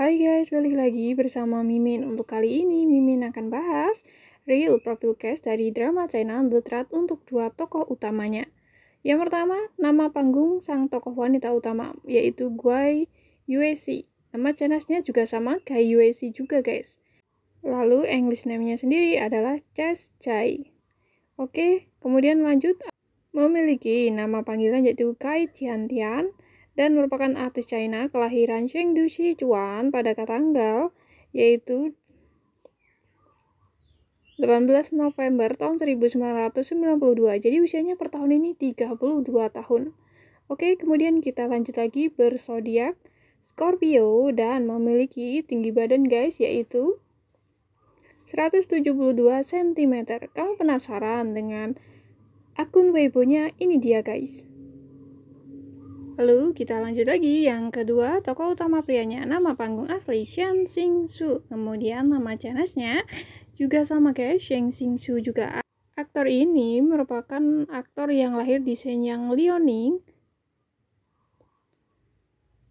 Hai guys, balik lagi bersama Mimin. Untuk kali ini, Mimin akan bahas real profile cast dari drama China The Threat untuk dua tokoh utamanya. Yang pertama, nama panggung sang tokoh wanita utama, yaitu Guai Yuesi. Nama channelsnya juga sama, Gai Yuesi juga guys. Lalu English name-nya sendiri adalah Chess Chai. Oke, kemudian lanjut memiliki nama panggilan yaitu Kai Tian dan merupakan artis China kelahiran Chengdu Sichuan pada tanggal yaitu 18 November tahun 1992. Jadi usianya per tahun ini 32 tahun. Oke, kemudian kita lanjut lagi bersodiak Scorpio dan memiliki tinggi badan guys yaitu 172 cm. Kamu penasaran dengan akun Weibo-nya? Ini dia guys. Lalu kita lanjut lagi. Yang kedua tokoh utama prianya nama panggung asli Shen Xing Su kemudian nama channelsnya juga sama kayak Shen Xing Su juga. Aktor ini merupakan aktor yang lahir di Shenyang Liaoning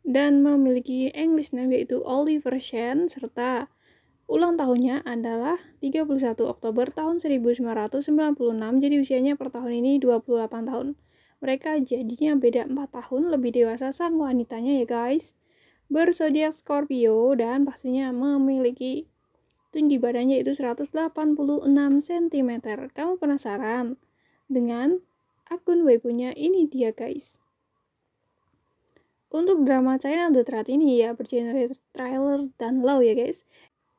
dan memiliki English name yaitu Oliver Shen serta ulang tahunnya adalah 31 Oktober tahun 1996 jadi usianya per tahun ini 28 tahun mereka jadinya beda 4 tahun lebih dewasa sang wanitanya ya guys. Bersodiak Scorpio dan pastinya memiliki tinggi badannya itu 186 cm. Kamu penasaran dengan akun Weibo-nya ini dia guys. Untuk drama China The Threat ini ya bergenre trailer dan low ya guys.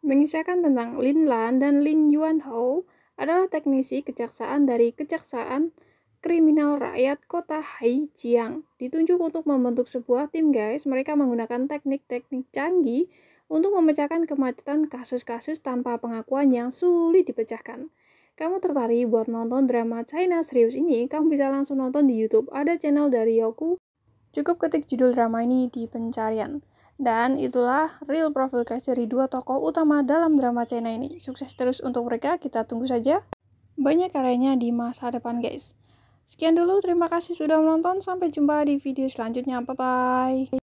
Mengisahkan tentang Lin Lan dan Lin Yuan Ho adalah teknisi kejaksaan dari kejaksaan kriminal rakyat kota Haijiang ditunjuk untuk membentuk sebuah tim guys. Mereka menggunakan teknik-teknik canggih untuk memecahkan kemacetan kasus-kasus tanpa pengakuan yang sulit dipecahkan. Kamu tertarik buat nonton drama China serius ini? Kamu bisa langsung nonton di YouTube. Ada channel dari Yoku. Cukup ketik judul drama ini di pencarian. Dan itulah real profile cast dari dua tokoh utama dalam drama China ini. Sukses terus untuk mereka, kita tunggu saja banyak karyanya di masa depan guys. Sekian dulu, terima kasih sudah menonton. Sampai jumpa di video selanjutnya. Bye-bye.